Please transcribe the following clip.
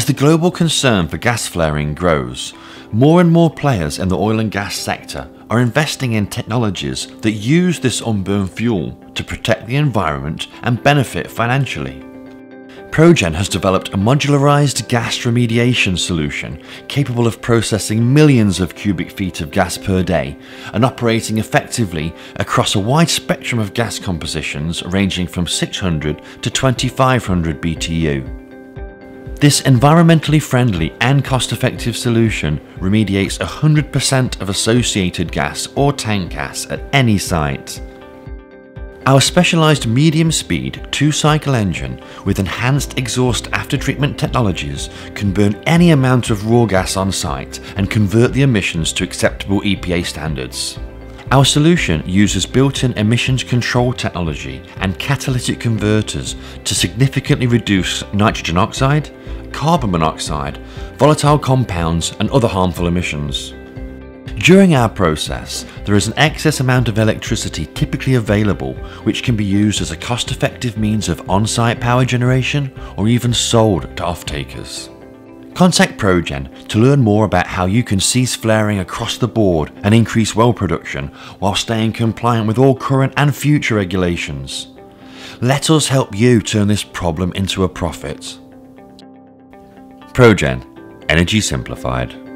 As the global concern for gas flaring grows, more and more players in the oil and gas sector are investing in technologies that use this unburned fuel to protect the environment and benefit financially. Progen has developed a modularized gas remediation solution capable of processing millions of cubic feet of gas per day and operating effectively across a wide spectrum of gas compositions ranging from 600 to 2500 BTU. This environmentally friendly and cost effective solution remediates 100% of associated gas or tank gas at any site. Our specialised medium speed two cycle engine with enhanced exhaust after treatment technologies can burn any amount of raw gas on site and convert the emissions to acceptable EPA standards. Our solution uses built-in emissions control technology and catalytic converters to significantly reduce nitrogen oxide, carbon monoxide, volatile compounds and other harmful emissions. During our process, there is an excess amount of electricity typically available which can be used as a cost-effective means of on-site power generation or even sold to off-takers. Contact Progen to learn more about how you can cease flaring across the board and increase well production while staying compliant with all current and future regulations. Let us help you turn this problem into a profit. Progen, Energy Simplified.